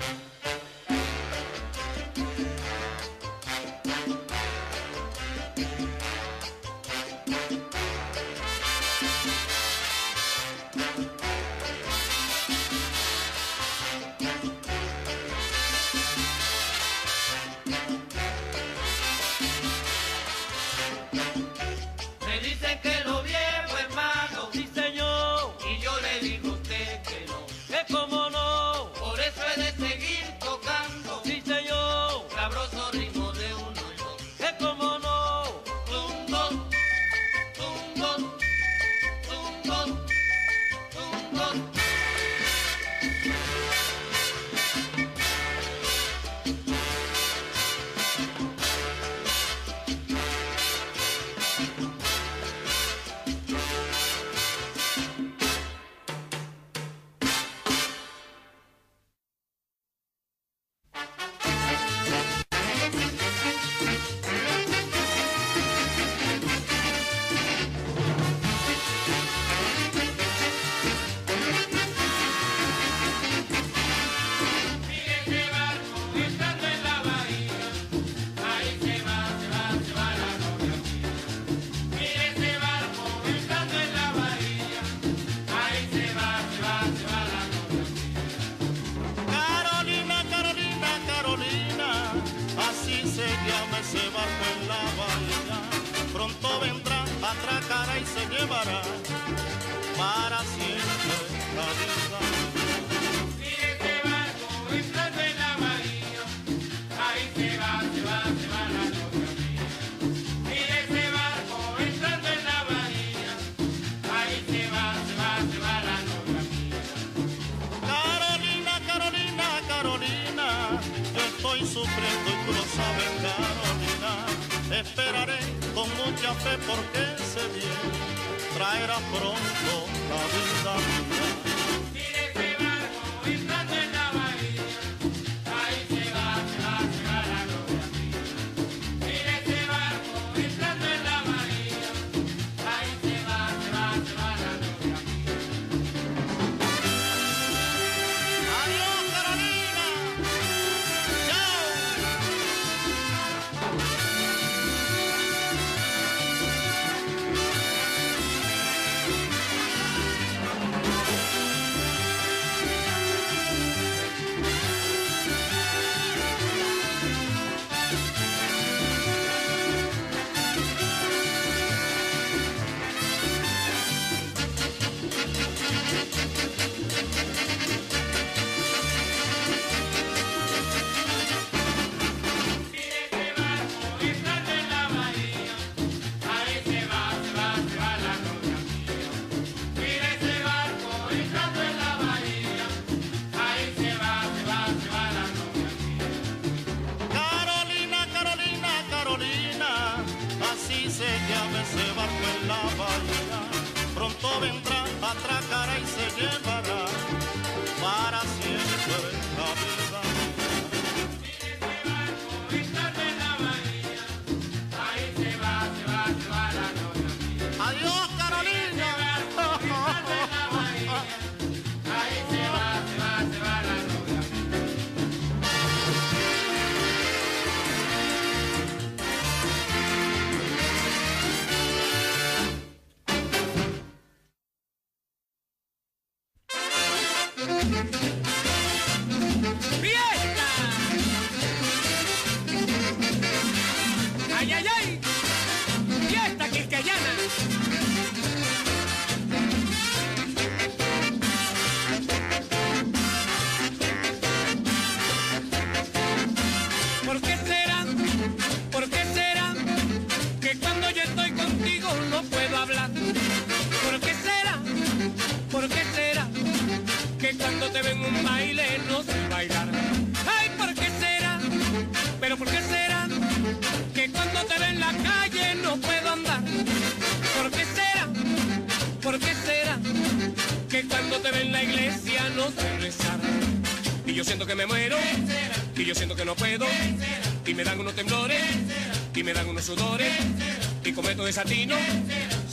you desatino, se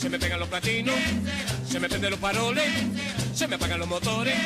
me pegan los platinos, se me prenden los paroles, se me apagan los motores.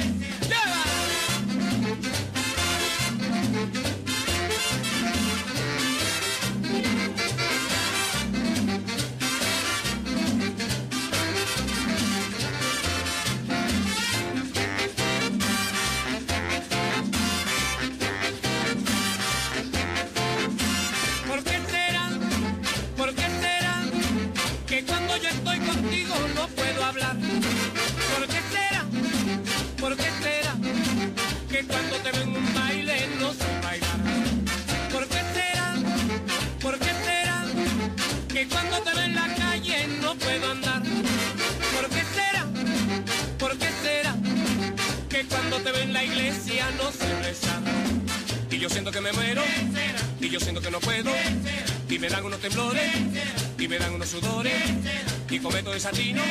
que cuando te ven un baile no sé bailar. ¿Por qué será? ¿Por qué será? Que cuando te ven en la calle no puedo andar. ¿Por qué será? ¿Por qué será? Que cuando te ven en la iglesia no sé rezar. Y yo siento que me muero, y yo siento que no puedo, y me dan unos temblores, y me dan unos sudores, y cometo desatino,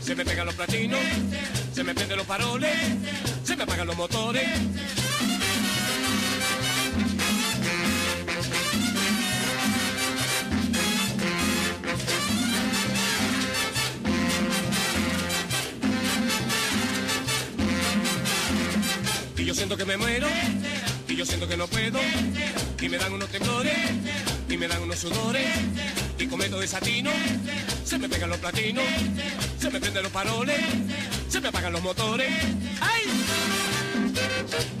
se me pegan los platinos, se me prenden los faroles me apagan los motores. Y yo siento que me muero, y yo siento que no puedo, y me dan unos temblores, y me dan unos sudores, y cometo desatino, se me pegan los platinos, se me prenden los paroles, se me apagan los motores. ¡Ay! Thank you.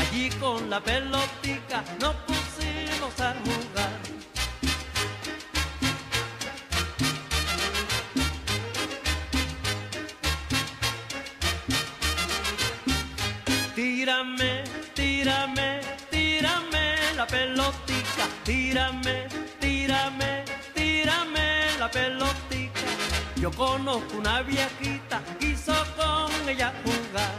Allí con la pelotica nos pusimos a jugar. Tírame, tírame, tírame la pelotica. Tírame, tírame, tírame la pelotica. Yo conozco una viejita, quiso con ella jugar,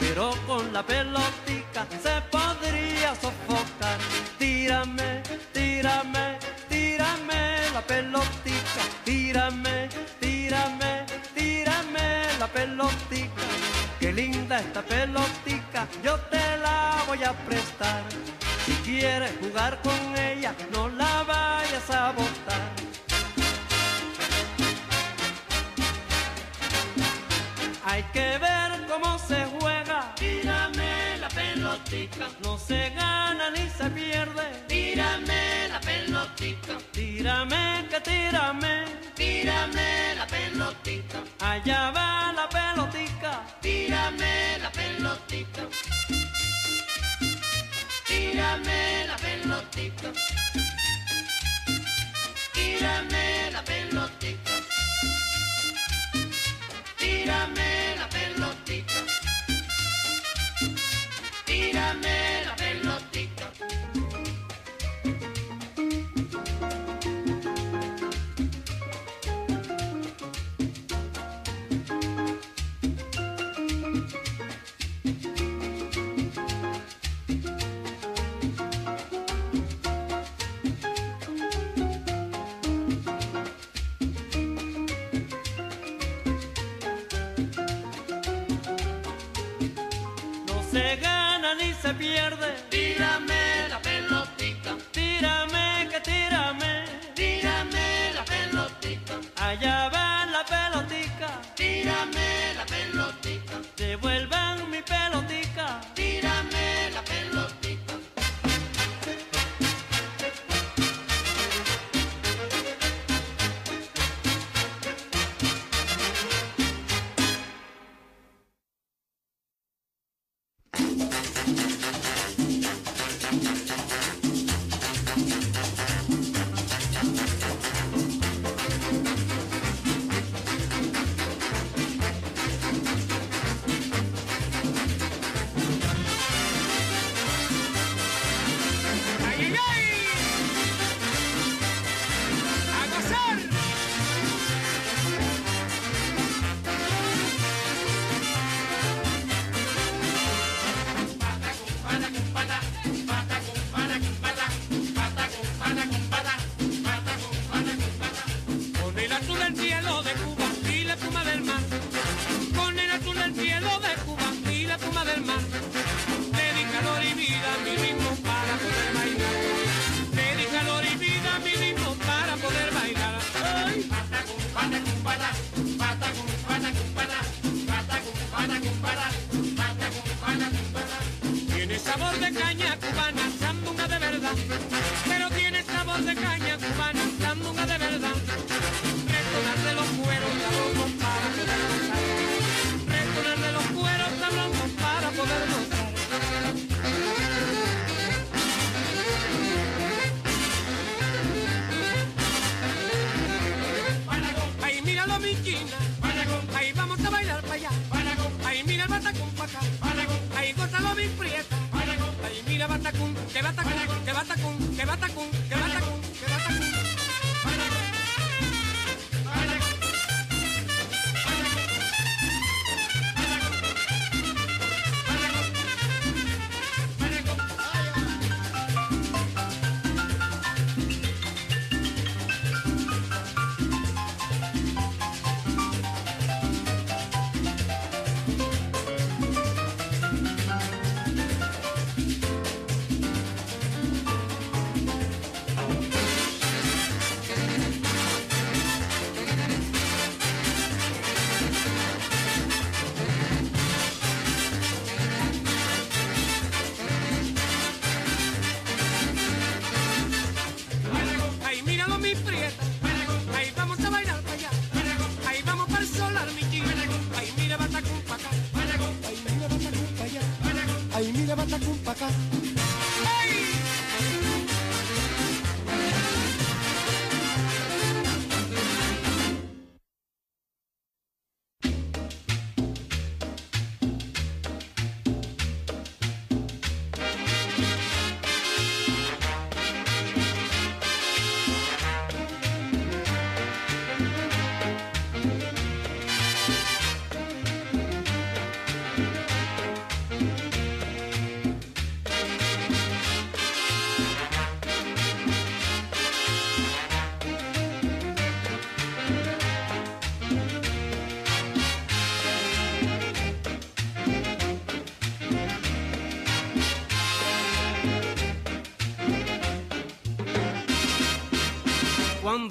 pero con la pelotica se podría sofocar. Tírame, tírame, tírame la pelotica, tírame, tírame, tírame la pelotica. Qué linda esta pelotica, yo te la voy a prestar. Si quieres jugar con ella, Tírame que tírame. tírame la pelotica, Allá va la pelotica. tírame la pelotica, tírame se gana ni se pierde. Tírame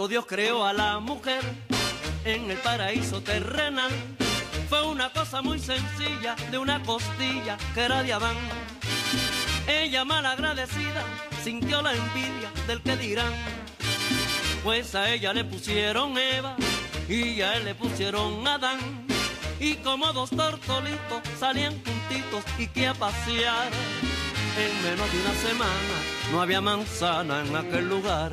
Dios creó a la mujer en el paraíso terrenal, fue una cosa muy sencilla de una costilla que era de Adán. Ella mal agradecida sintió la envidia del que dirán, pues a ella le pusieron Eva y a él le pusieron Adán. Y como dos tortolitos salían juntitos y que a pasear. En menos de una semana no había manzana en aquel lugar.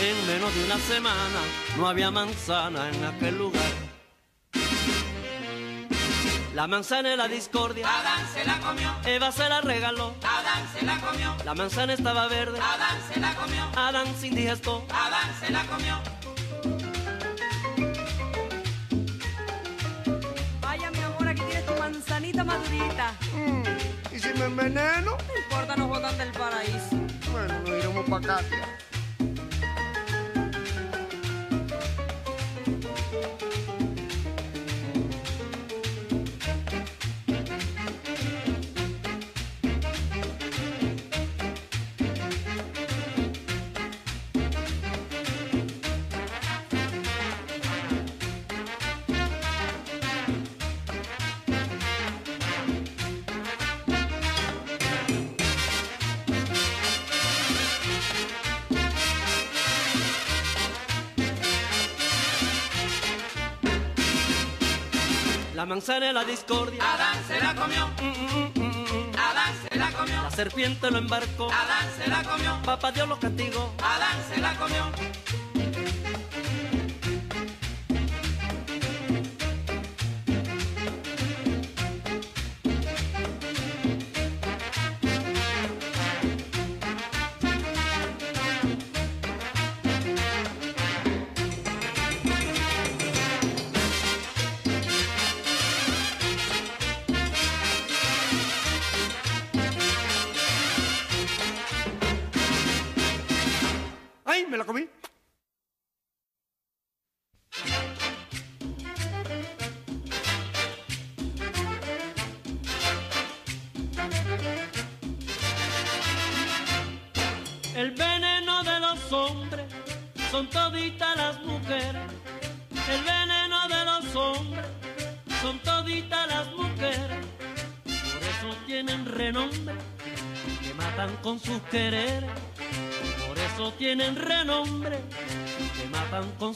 En menos de una semana no había manzana en aquel lugar. La manzana es la discordia, Adán se la comió, Eva se la regaló. Adán se la comió, La manzana estaba verde, Adán se la comió, Adán sin digesto. Adán se la comió. Vaya, mi amor, aquí tienes tu manzanita madurita. ¿Y si me enveneno? No importa, nos botan del paraíso. Bueno, nos iremos para acá. La manzana es la discordia, Adán se la comió, mm, mm, mm, mm. Adán se la comió, la serpiente lo embarcó. Adán se la comió, Papá Dios lo castigó. Adán se la comió.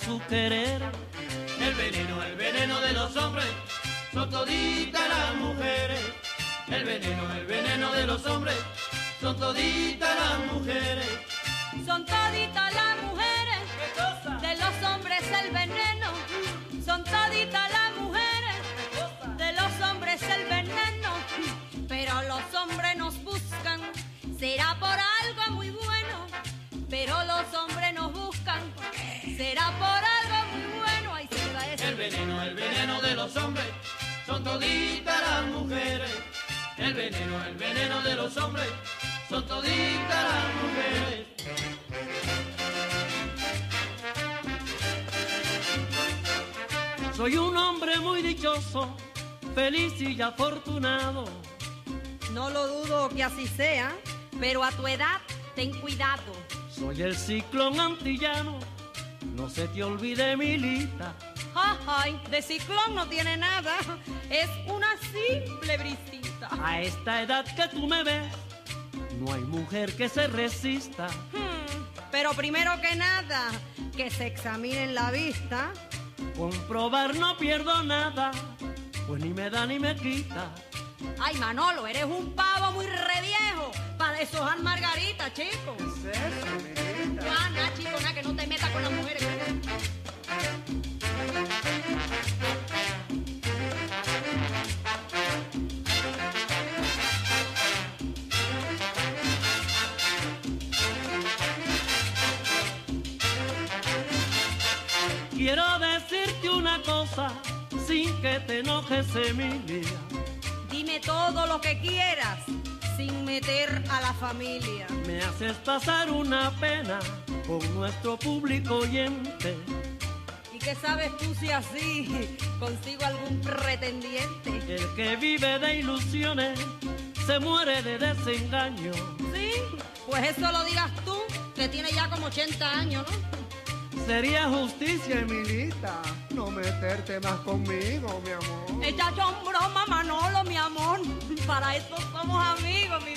Matan con son toditas las mujeres. El veneno, el veneno de los hombres, son toditas las mujeres. Soy un hombre muy dichoso, feliz y afortunado. No lo dudo que así sea, pero a tu edad ten cuidado. Soy el ciclón antillano, no se te olvide milita. Ay, de ciclón no tiene nada, es una simple brisita. A esta edad que tú me ves, no hay mujer que se resista. Hmm, pero primero que nada, que se examinen la vista. Comprobar no pierdo nada, pues ni me da ni me quita. Ay, Manolo, eres un pavo muy reviejo para deshojar margarita, chico. ¿Qué es eso, amiguita? Ya, nada, chico, nada, que no te metas con las mujeres. Quiero decirte una cosa, sin que te enojes, Emilia. Dime todo lo que quieras, sin meter a la familia. Me haces pasar una pena con nuestro público oyente. ¿Y qué sabes tú si así consigo algún pretendiente? El que vive de ilusiones se muere de desengaño. ¿Sí? Pues eso lo digas tú, que tiene ya como 80 años, ¿no? Sería justicia, Emilita, no meterte más conmigo, mi amor. Estas son bromas, Manolo, mi amor. Para eso somos amigos, mi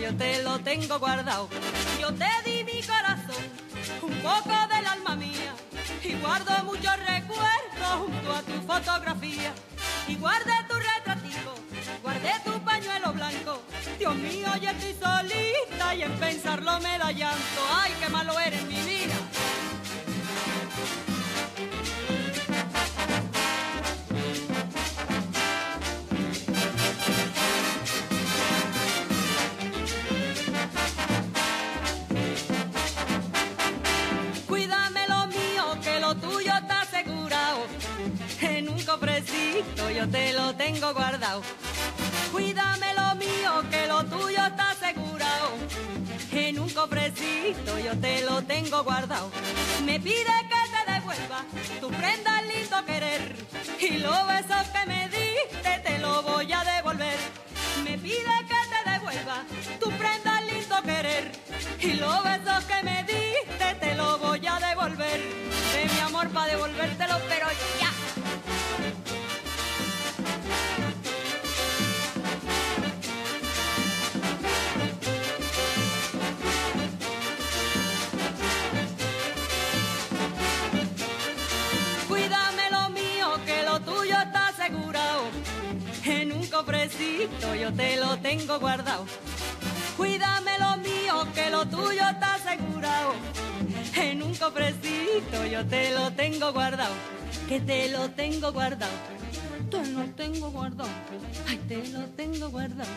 yo te lo tengo guardado. Yo te di mi corazón, un poco del alma mía, y guardo muchos recuerdos junto a tu fotografía. Y guardé tu retratito, guardé tu pañuelo blanco. Dios mío, ya estoy solita y en pensarlo me da llanto. Ay, qué malo eres mi vida. Yo te lo tengo guardado. Cuídame lo mío, que lo tuyo está asegurado. En un cofrecito yo te lo tengo guardado. Me pide que te devuelva tu prenda lindo querer. Y los besos que me diste te lo voy a devolver. Me pide que te devuelva tu prenda lindo querer. Y los besos que me diste te lo voy a devolver. De mi amor para devolvértelo, pero ya. Yo te lo tengo guardado. Cuídame lo mío, que lo tuyo está asegurado. En un cofrecito yo te lo tengo guardado. Que te lo tengo guardado. Te lo tengo guardado. Ay, te lo tengo guardado.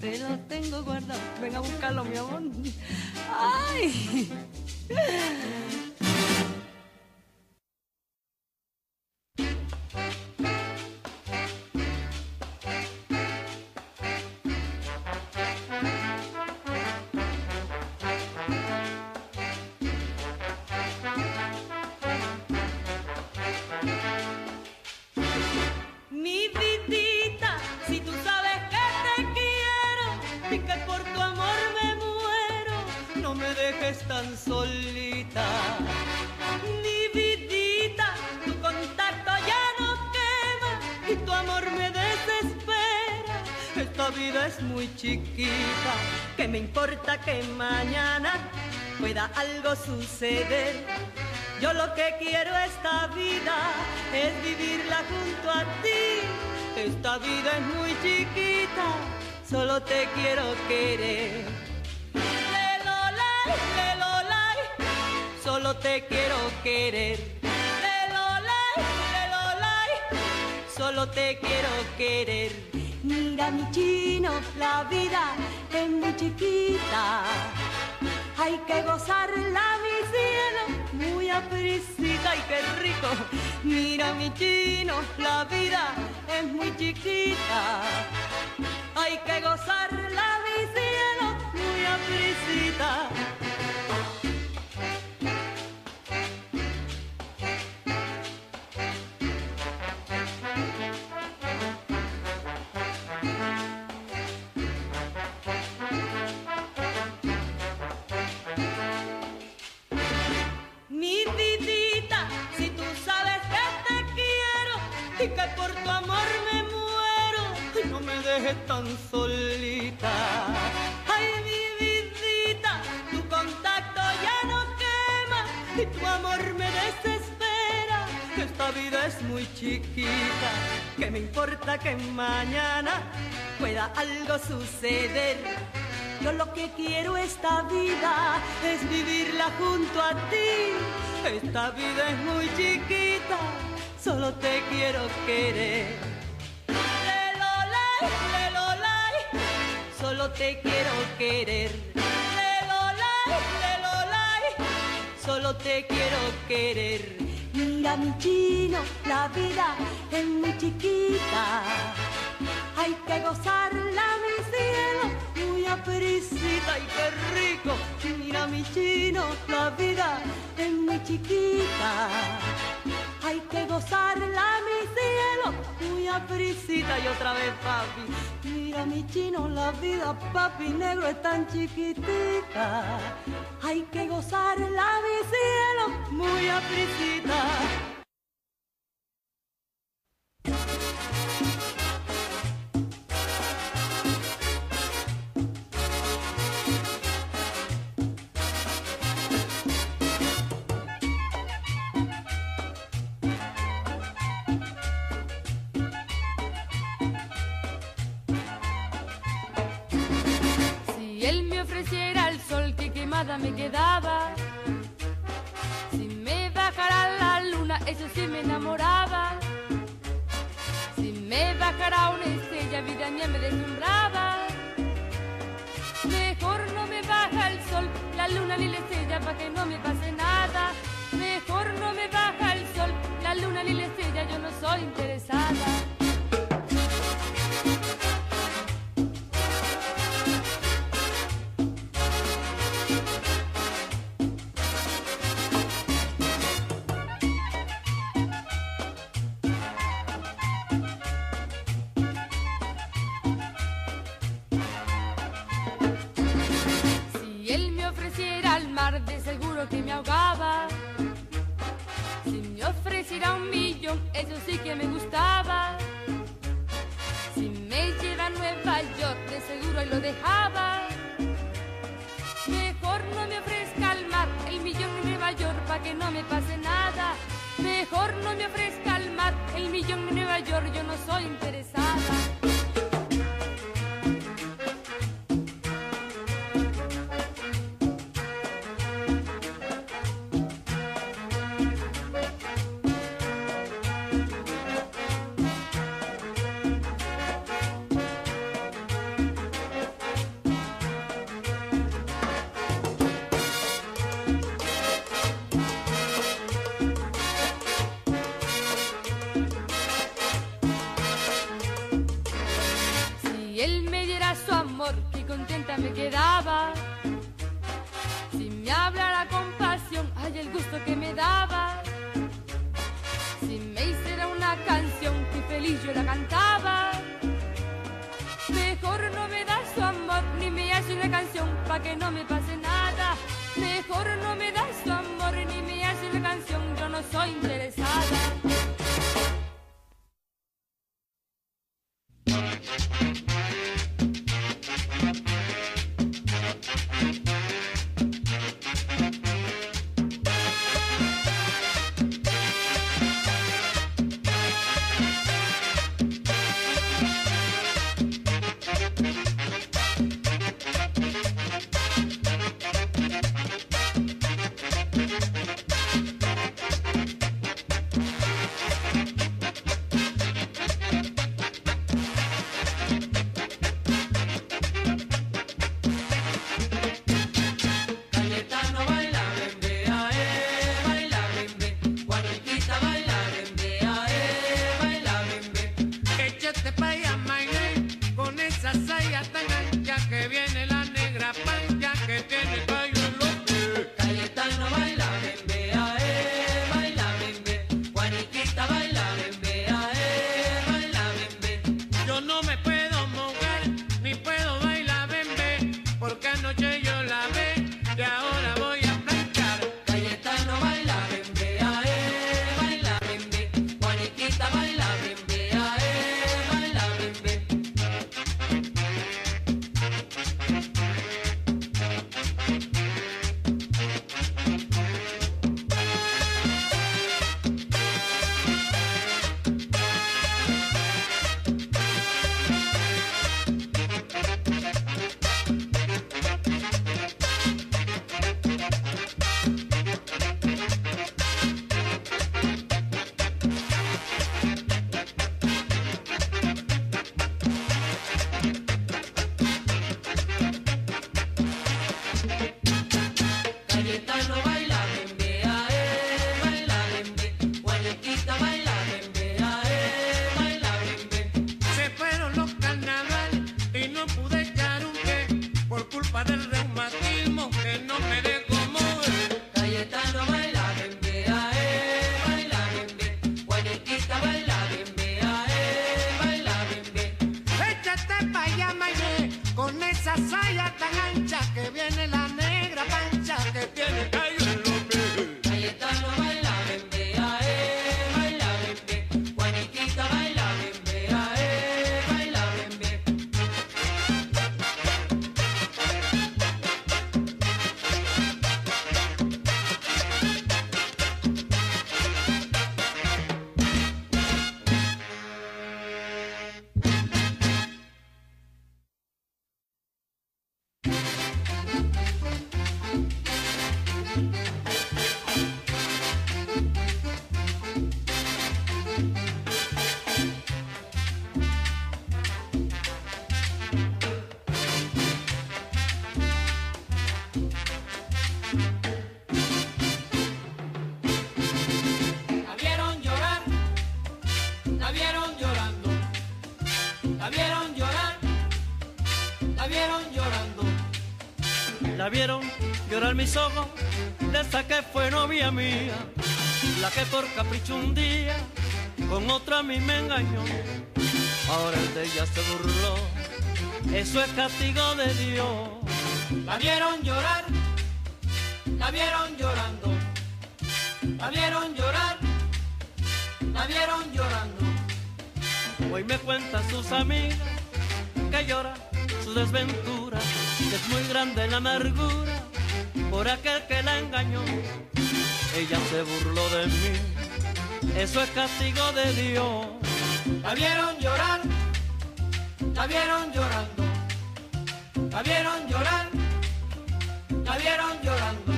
Te lo tengo guardado. Ven a buscarlo, mi amor. Ay. Pueda algo suceder. Yo lo que quiero esta vida es vivirla junto a ti. Esta vida es muy chiquita, solo te quiero querer. Lelolai, lelolai, solo te quiero querer. Lelolai, lelolai, solo te quiero querer. Mira mi chino, la vida es muy chiquita. Hay que gozarla, mi cielo, muy aprisita y qué rico. Mira mi chino, la vida es muy chiquita. Hay que gozarla, mi cielo, muy aprisita. Chiquita, que me importa que mañana pueda algo suceder. Yo lo que quiero esta vida es vivirla junto a ti. Esta vida es muy chiquita, solo te quiero querer. Lelolai, lelolai, solo te quiero querer. Lelolai, lelolai, solo te quiero querer. Mira mi chino, la vida es muy chiquita. Hay que gozarla, mi cielo, muy aprisita y qué rico. Mira mi chino, la vida es muy chiquita. Hay que gozarla, mi cielo, y otra vez, papi. Mira mi chino, la vida, papi negro, es tan chiquitita. Hay que gozar la mi cielo muy aprisita. Me quedaba. Si me bajara la luna, eso sí me enamoraba. Si me bajara una estrella, vida mía me deslumbraba. Mejor no me baja el sol, la luna ni la estrella, para que no me pase nada. Mejor no me baja el sol, la luna ni la estrella, yo no soy interesada. Millón de Nueva York, yo no soy interesada. Que no me pase nada. Mejor no me da su amor, ni me hace una canción, yo no soy La vieron llorar mis ojos, de esa que fue novia mía, la que por capricho un día con otra a mí me engañó. Ahora el de ella se burló, eso es castigo de Dios. La vieron llorar, la vieron llorando, la vieron llorar, la vieron llorando. Hoy me cuentan sus amigas que llora desventura, es muy grande la amargura por aquel que la engañó. Ella se burló de mí, eso es castigo de Dios. La vieron llorar, la vieron llorando, la vieron llorar, la vieron llorando.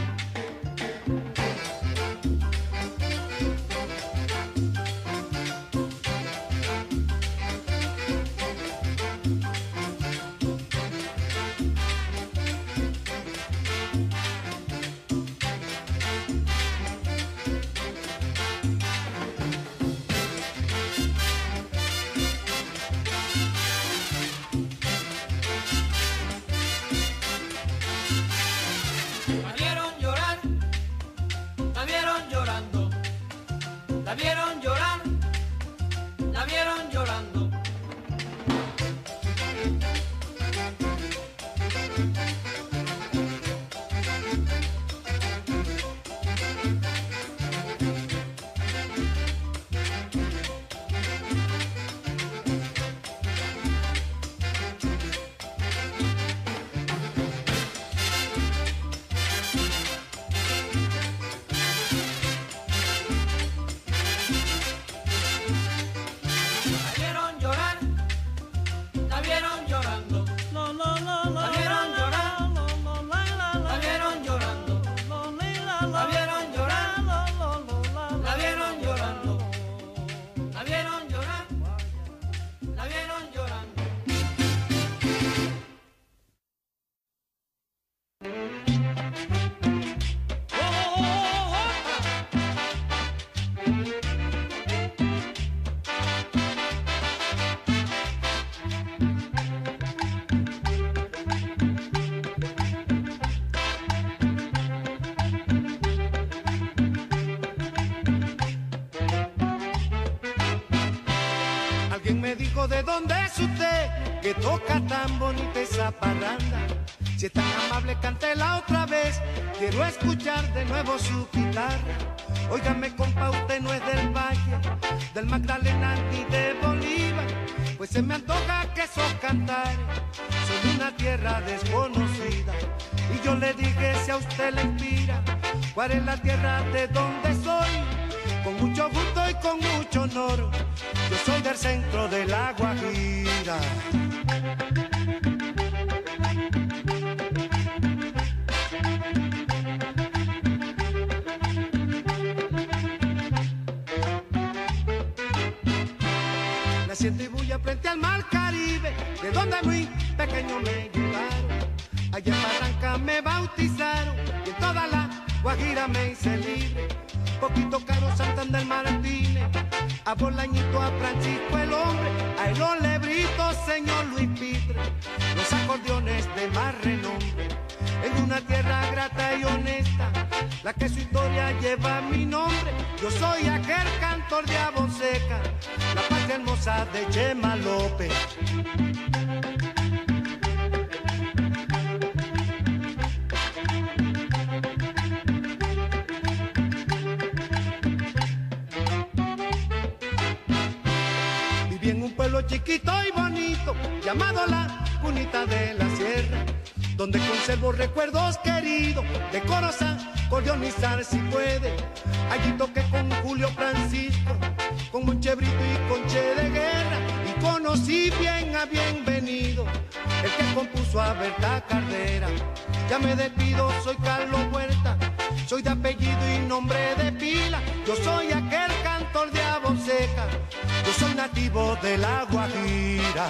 De dónde es usted que toca tan bonita esa parranda. Si es tan amable, cántela otra vez. Quiero escuchar de nuevo su guitarra. Óigame, compa, usted no es del Valle, del Magdalena ni de Bolívar. Pues se me antoja que esos cantares son una tierra desconocida. Y yo le dije si a usted le inspira, cuál es la tierra de donde soy. Con mucho gusto y con mucho honor, yo soy del centro de la Guajira. Naciendo y bulla frente al mar Caribe, de donde muy pequeño me llevaron. Allá en Barranca me bautizaron y en toda la Guajira me hice libre. Poquito caro Santander Martínez, a Bolañito, a Francisco el hombre, a los lebritos, señor Luis Pitre, los acordeones de más renombre. En una tierra grata y honesta, la que su historia lleva mi nombre. Yo soy aquel cantor de Abonseca, la patria hermosa de Chema López. Chiquito y bonito, llamado la Cunita de la Sierra, donde conservo recuerdos queridos de Corozal, Cordionizar si puede. Allí toqué con Julio Francisco, con Monche Brito y con Che de Guerra, y conocí bien a Bienvenido, el que compuso a Berta Cardera. Ya me despido, soy Carlos Huerta, soy de apellido y nombre de pila, yo soy aquel cantor de Abonseca, yo soy nativo de la Guajira.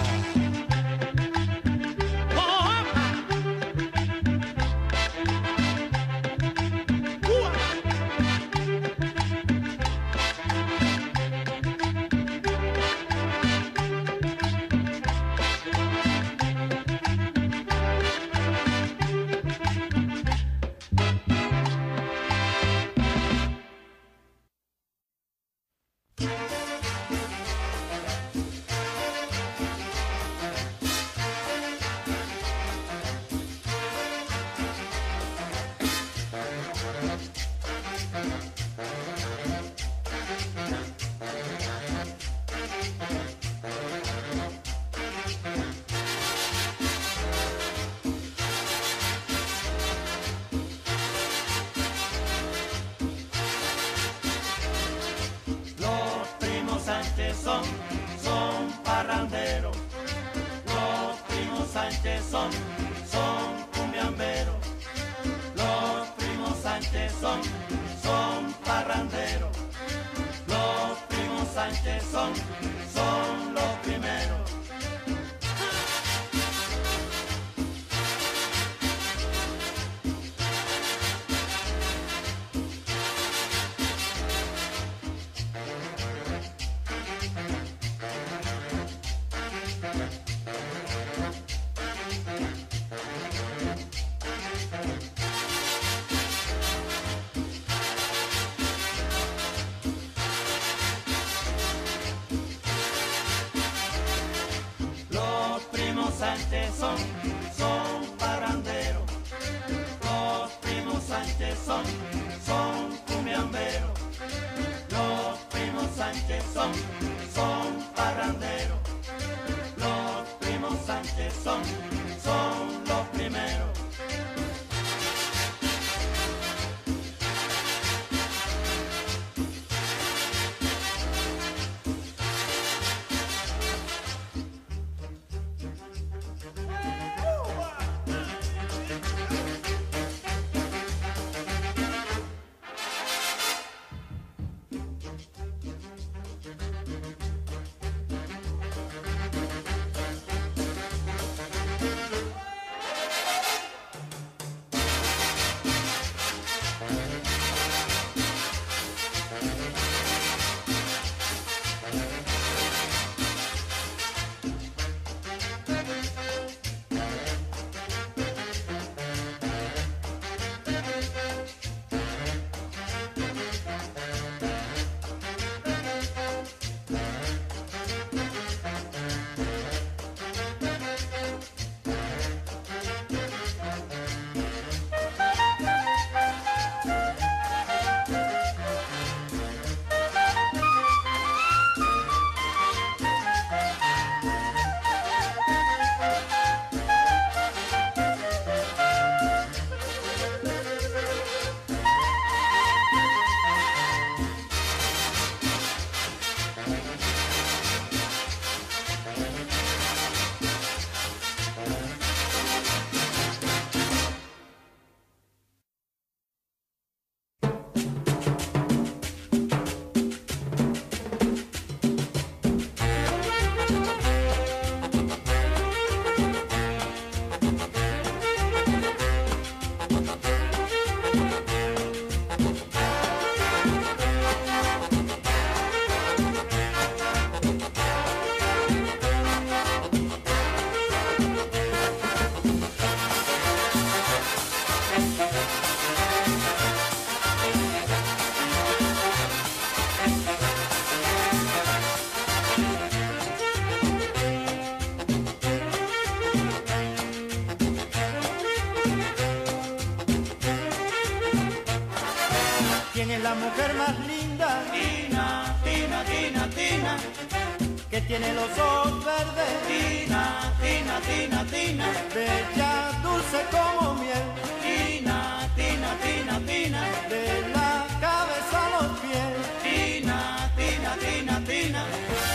Tiene los ojos verdes. Tina, tina, tina, tina. Bella, dulce como miel. Tina, tina, tina, tina. De la cabeza a los pies. Tina, tina, tina, tina.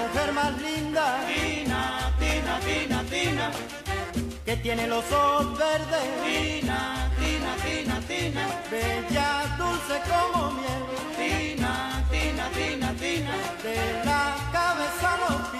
Mujer más linda? Tina, tina, tina, tina. Que tiene los ojos verdes. Tina, tina, tina, tina. Bella, dulce como miel. Tina, tina, tina, tina. De la cabeza a los pies.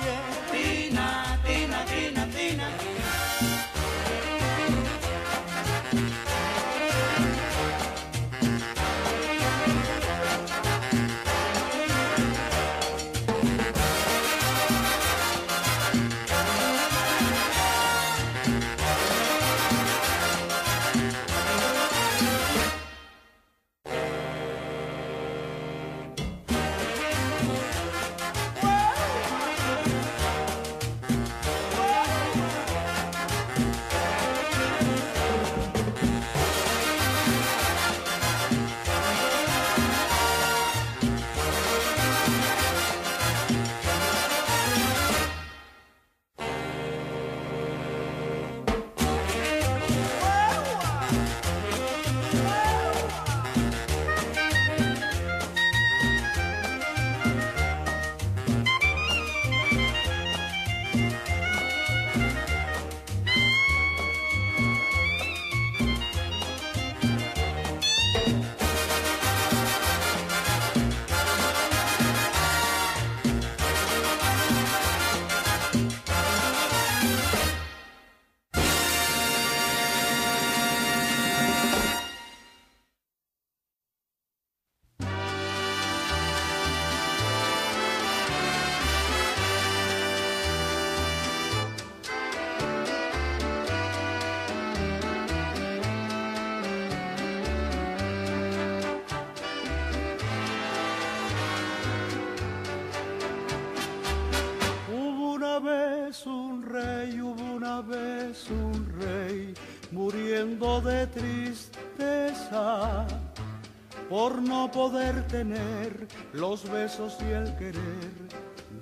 Tener los besos y el querer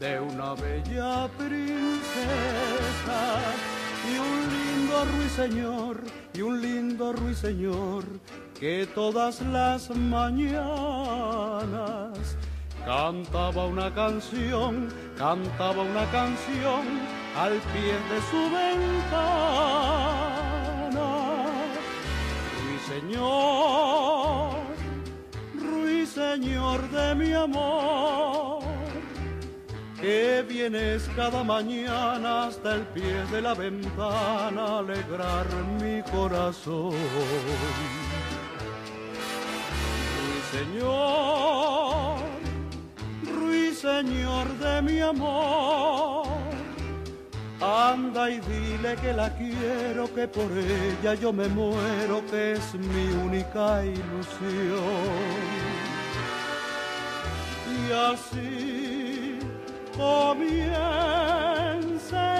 de una bella princesa y un lindo ruiseñor y un lindo ruiseñor que todas las mañanas cantaba una canción, cantaba una canción al pie de su ventana. Ruiseñor, ruiseñor de mi amor, que vienes cada mañana hasta el pie de la ventana a alegrar mi corazón. Ruiseñor, ruiseñor de mi amor, anda y dile que la quiero, que por ella yo me muero, que es mi única ilusión. Y así comienza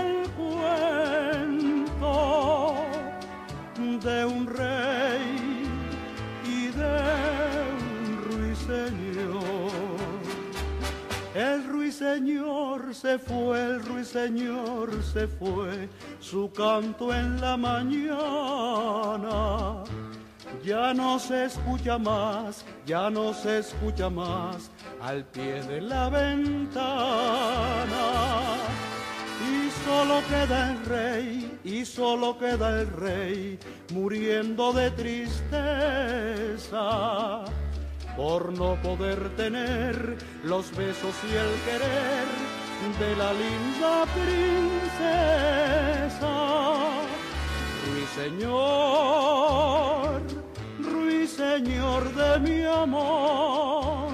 el cuento de un rey y de un ruiseñor. El ruiseñor se fue, el ruiseñor se fue, su canto en la mañana. Ya no se escucha más, ya no se escucha más al pie de la ventana. Y solo queda el rey, y solo queda el rey, muriendo de tristeza, por no poder tener los besos y el querer de la linda princesa. Ruiseñor, ruiseñor de mi amor,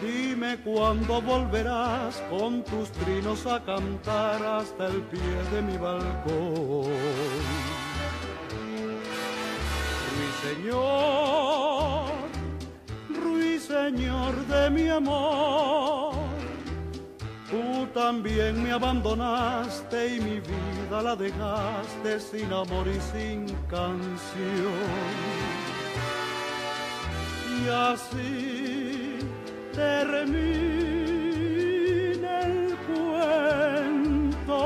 Dime cuándo volverás con tus trinos a cantar hasta el pie de mi balcón. Ruiseñor, ruiseñor de mi amor, tú también me abandonaste y mi vida la dejaste sin amor y sin canción. Y así termina el cuento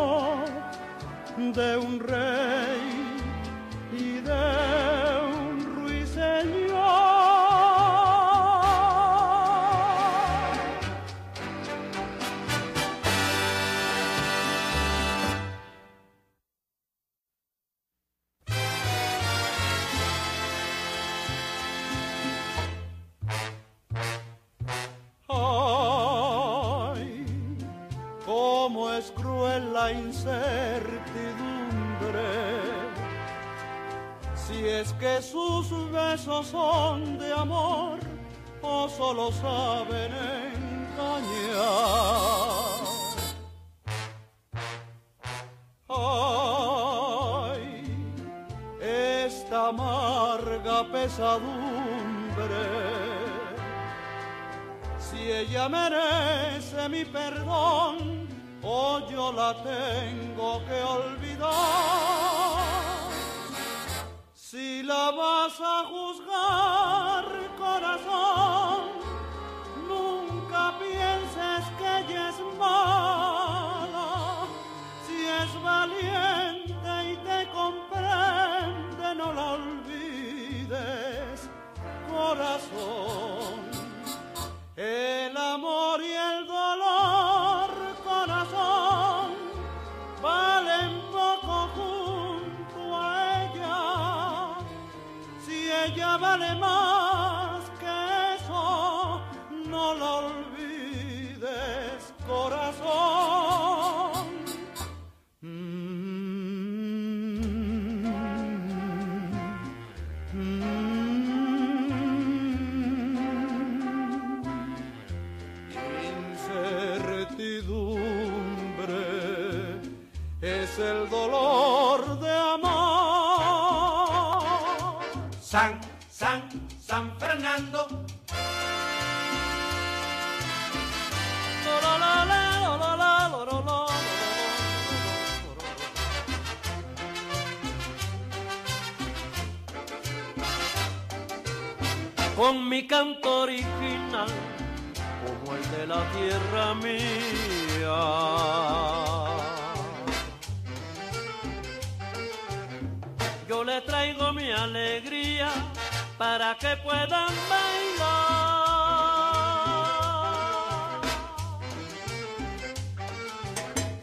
de un rey Si es que sus besos son de amor o solo saben engañar. Ay, esta amarga pesadumbre si ella merece mi perdón o yo la tengo que olvidar. Si la vas a juzgar, corazón, nunca pienses que ella es mala. Si es valiente y te comprende, no la olvides, corazón. El amor y el dolor, Si original, como el de la tierra mía. Yo le traigo mi alegría para que puedan bailar.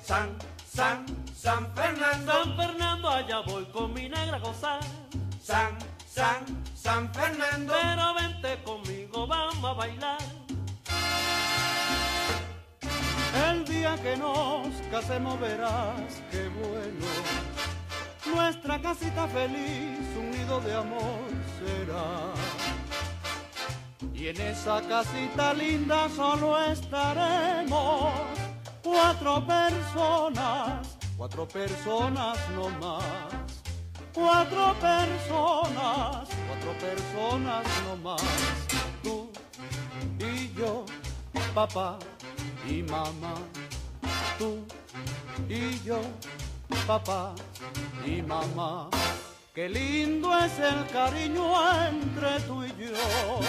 San, San, San Fernando. San Fernando, allá voy con mi negra a gozar. San, San, San Fernando. Pero vente conmigo, vamos a bailar. El día que nos casemos verás qué bueno. Nuestra casita feliz, un nido de amor será. Y en esa casita linda solo estaremos cuatro personas, cuatro personas no más. Cuatro personas, cuatro personas no más. Papá y mamá. Tú y yo, papá y mamá. Qué lindo es el cariño entre tú y yo.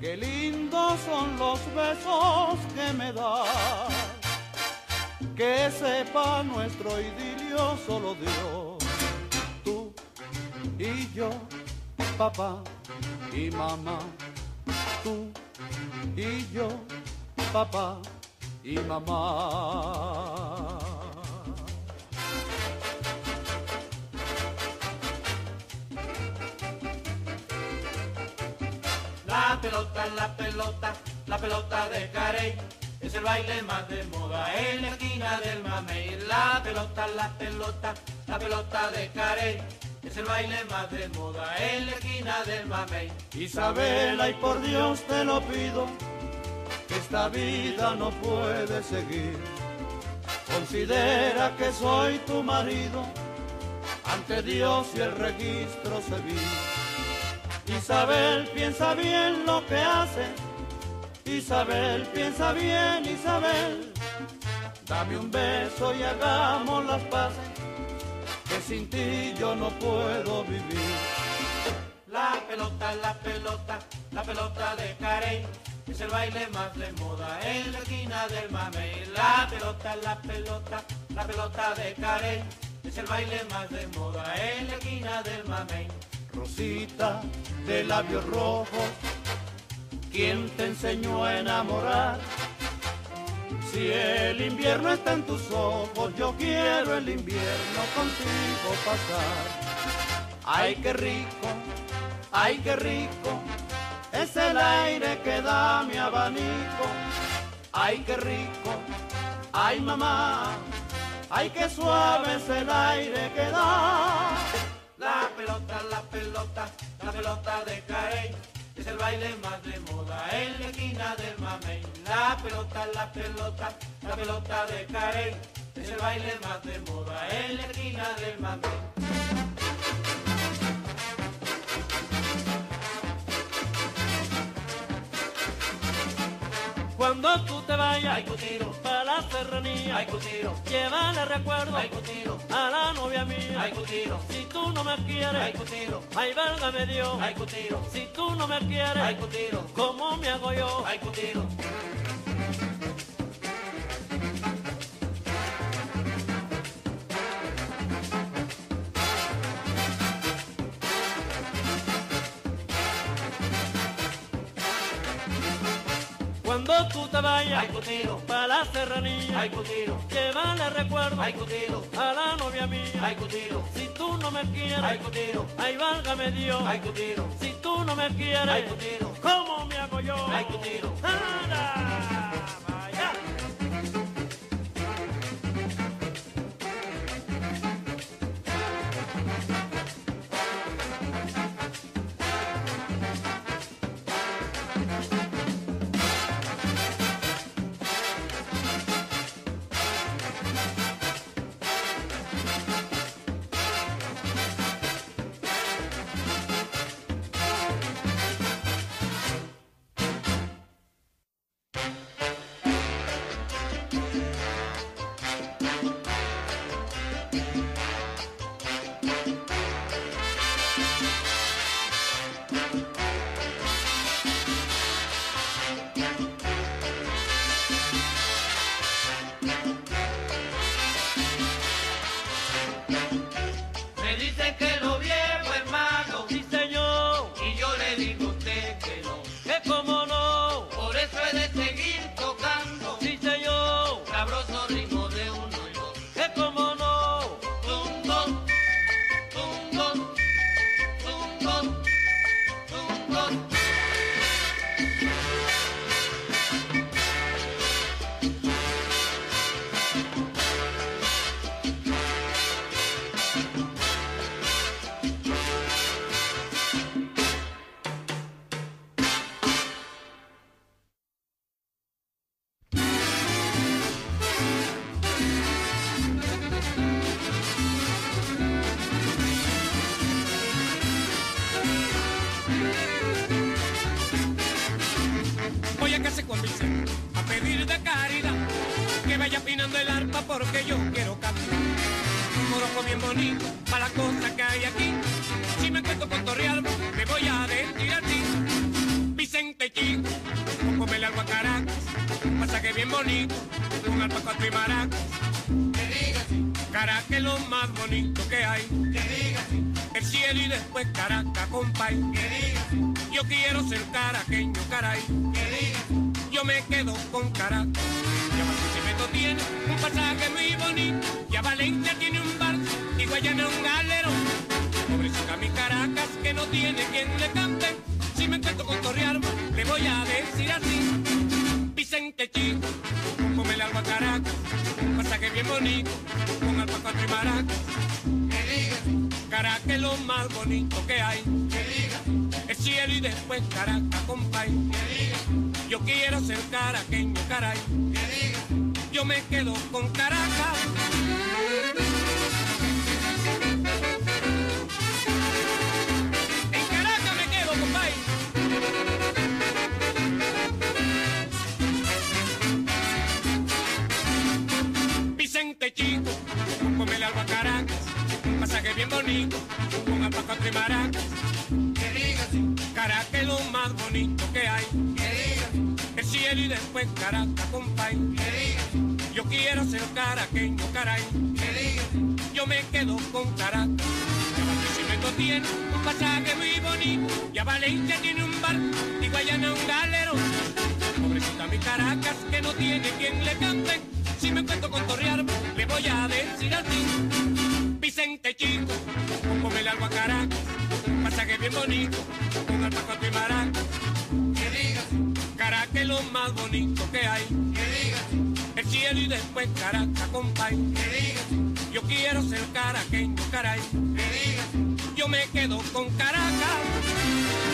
Qué lindos son los besos que me das. Que sepa nuestro idilio solo Dios. Tú y yo, papá y mamá. Tú y yo, papá y mamá. La pelota, la pelota, la pelota de Carey. Es el baile más de moda en la esquina del mamey. La pelota, la pelota, la pelota de Carey. Es el baile más de moda en la esquina del mamey. Isabela, y por Dios te lo pido, que esta vida no puede seguir. Considera que soy tu marido, ante Dios y el registro civil. Isabel piensa bien lo que hace, Isabel piensa bien, Isabel. Dame un beso y hagamos las paces, que sin ti yo no puedo vivir. La pelota, la pelota, la pelota de Carey. Es el baile más de moda en la esquina del mamey. La pelota, la pelota, la pelota de Carey. Es el baile más de moda en la esquina del mamey. Rosita de labios rojos, ¿quién te enseñó a enamorar? Si el invierno está en tus ojos, yo quiero el invierno contigo pasar. Ay, qué rico, ay, qué rico, es el aire que da mi abanico. Ay, qué rico, ay, mamá, ay, qué suave es el aire que da. La pelota, la pelota, la pelota de Carey. Es el baile más de moda en la esquina del mamey. La pelota, la pelota, la pelota de Carey. Es el baile más de moda en la esquina del mamey. Cuando tú te vayas Ay, cutiro, para la serranía, ay, cutiro, llévale recuerdo ay, cutiro, a la novia mía. ay, cutiro, Si tú no me ay, quieres, cutiro, ay, válgame Dios. ay, cutiro, Si tú no me ay, quieres, cutiro, ¿cómo me hago yo? ay, cutiro. Cuando tú te vayas Ay, cutiro, para la serranía, ay, cutiro, llévale recuerdo ay, cutiro, a la novia mía. ay, cutiro, Si tú no me quieres, cutiro, ay, válgame Dios. ay, cutiro, Si tú no me quieres, ay, cutiro, ¿cómo me hago yo? ay, cutiro. ¡Anda! Yo quiero ser caraqueño, caray. Yo me quedo con Caracas. Ya Barquisimeto tiene un pasaje muy bonito. Ya Valencia tiene un bar y Guayana un galero. Pobrecita mi Caracas que no tiene quien le cante. Si me encuentro con Torrealba, le voy a decir así. Vicente Chico, cómele algo a Caracas. Un pasaje bien bonito, con alpa cuatro y maracas. Caracas es lo más bonito que hay. Cielo y después Caracas, compay. Yo quiero ser caraqueño, caray. Yo me quedo con Caracas. En Caracas me quedo, compay. Vicente Chico, cómele algo a Caracas. Pasaje bien bonito, con alpaca y maracas. Caracas es lo más bonito que hay. que El cielo y después Caracas, compay. que Yo quiero ser caraqueño, caray. que Yo me quedo con Caracas. Ya Barquisimeto tiene un pasaje muy bonito. Ya Valencia tiene un bar y Guayana un galero. Pobrecita mi Caracas que no tiene quien le cante. Si me encuentro con Torrealba, le voy a decir así. Vicente Chico, cómele algo a Caracas. Un pasaje bien bonito, con alpacoto y maracas. que diga sí, Caracas es lo más bonito que hay. que diga sí, El cielo y después Caracas, compay. que diga sí, Yo quiero ser caraqueño, caray. que diga sí. Yo me quedo con Caracas.